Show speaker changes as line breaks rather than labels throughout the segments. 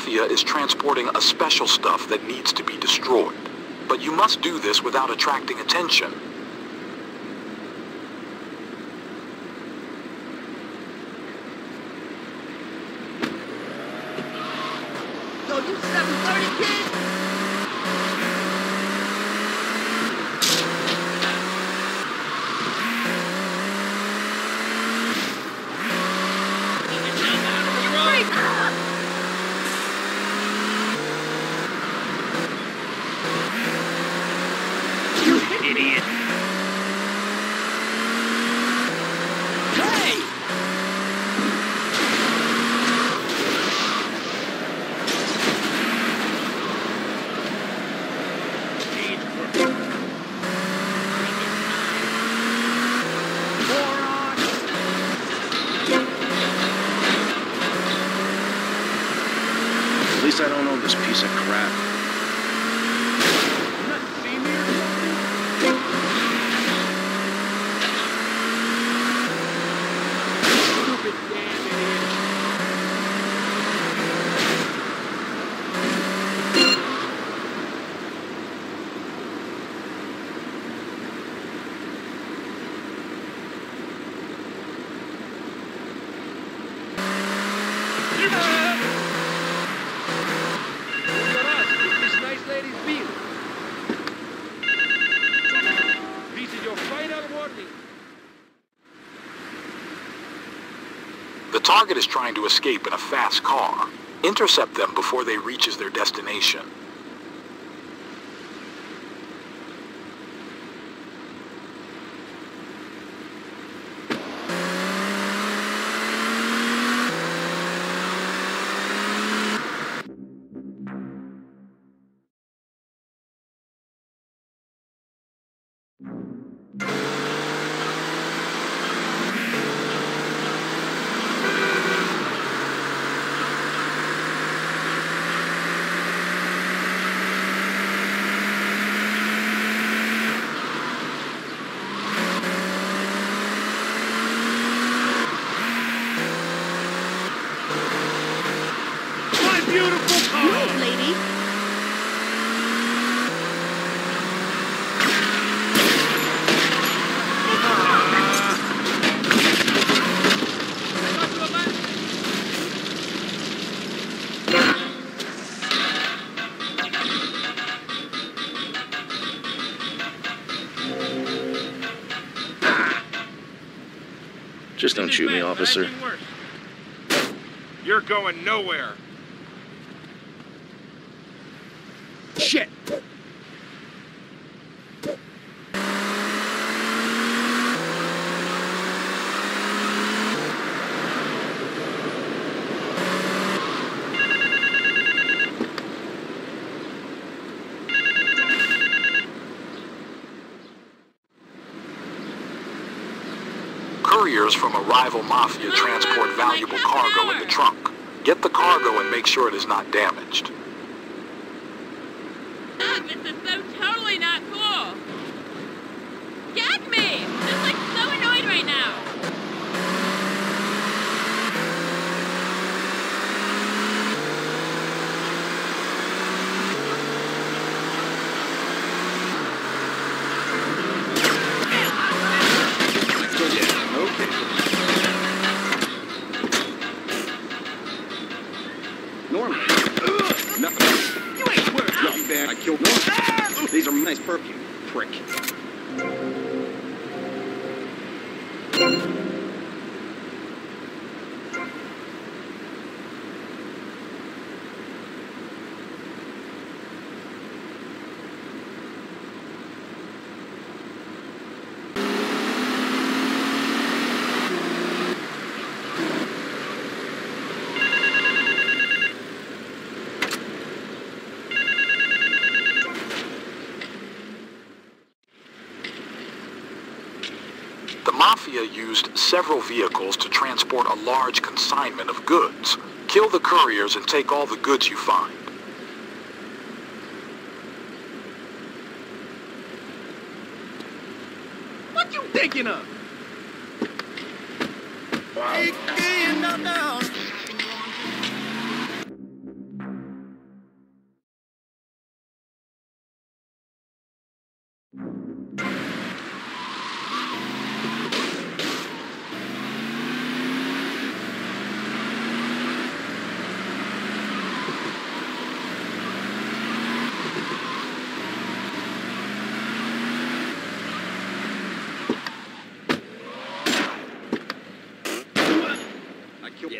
Mafia is transporting a special stuff that needs to be destroyed. But you must do this without attracting attention. Target is trying to escape in a fast car. Intercept them before they reaches their destination.
My
Just don't shoot me, officer.
You're going nowhere.
Shit.
Couriers from a rival mafia transport valuable cargo in the trunk. Get the cargo and make sure it is not damaged.
This is so totally not cool. Get me! I'm like so annoyed right now.
Nice perfume. Prick.
Mafia used several vehicles to transport a large consignment of goods. Kill the couriers and take all the goods you find.
What you thinking of?
Like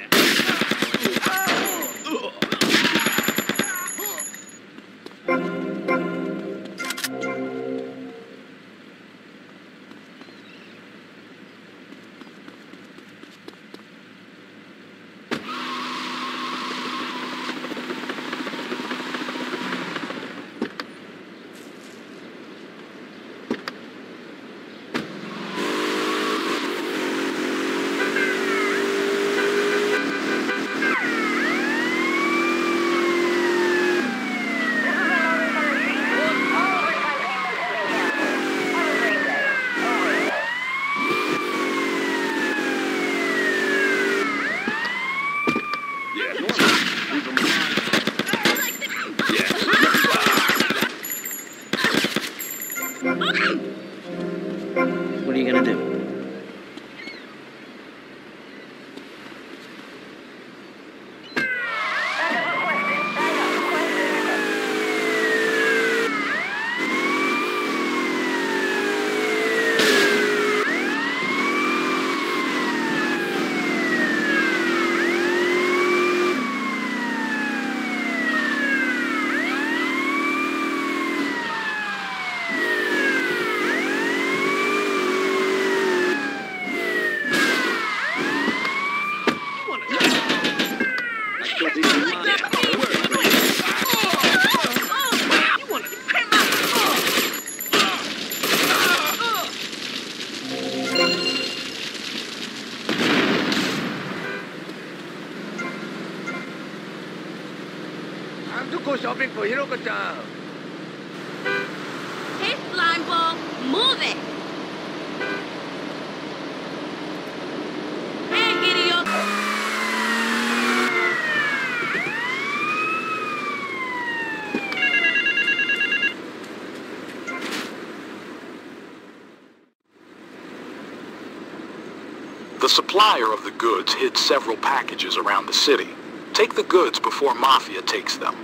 Yeah. What are you
gonna do? Shopping for Hiroko-chan.
Hey, slime ball, move it.
The supplier of the goods hid several packages around the city. Take the goods before Mafia takes them.